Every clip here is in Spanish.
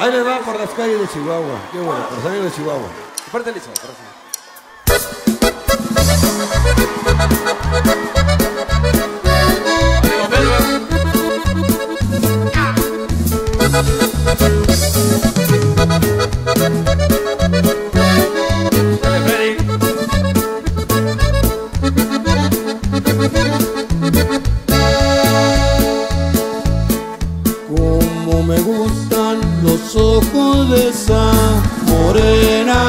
Ahí le va por las calles de Chihuahua. Qué bueno, por los amigos de Chihuahua. Aparte listo, esa morena.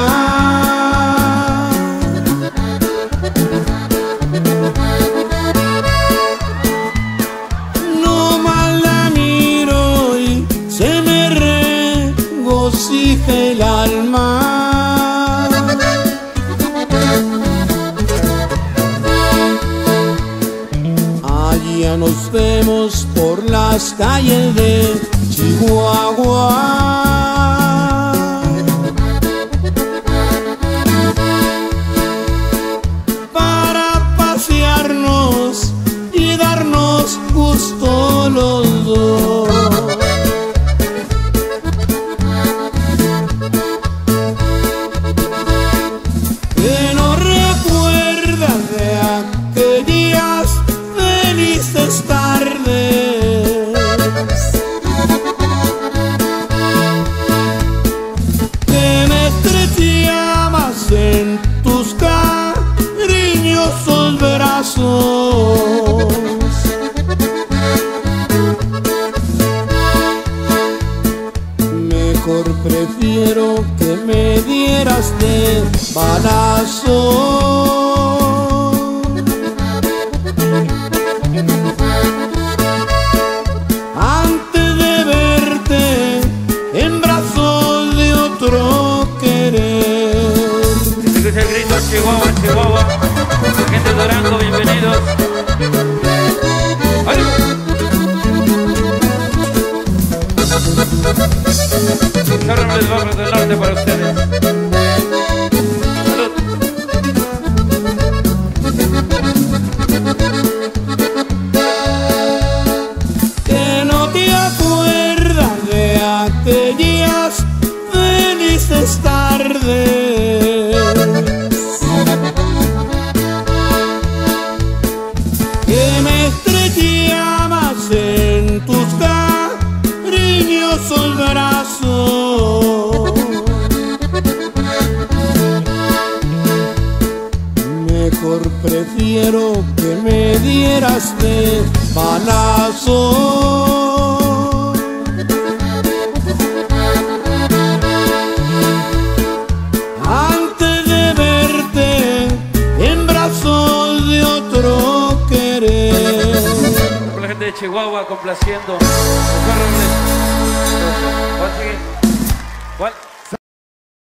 No mal la miro y se me regocija el alma. Allá nos vemos por las calles de Chihuahua. Mejor prefiero que me dieras de balazo. Antes de verte en brazos de otro querer. Se escucha el grito Chihuahua, Chihuahua. Gente Durango, bienvenidos. Les vamos del norte para ustedes. Prefiero que me dieras de balazo. Antes de verte en brazos de otro querer. La gente de Chihuahua complaciendo.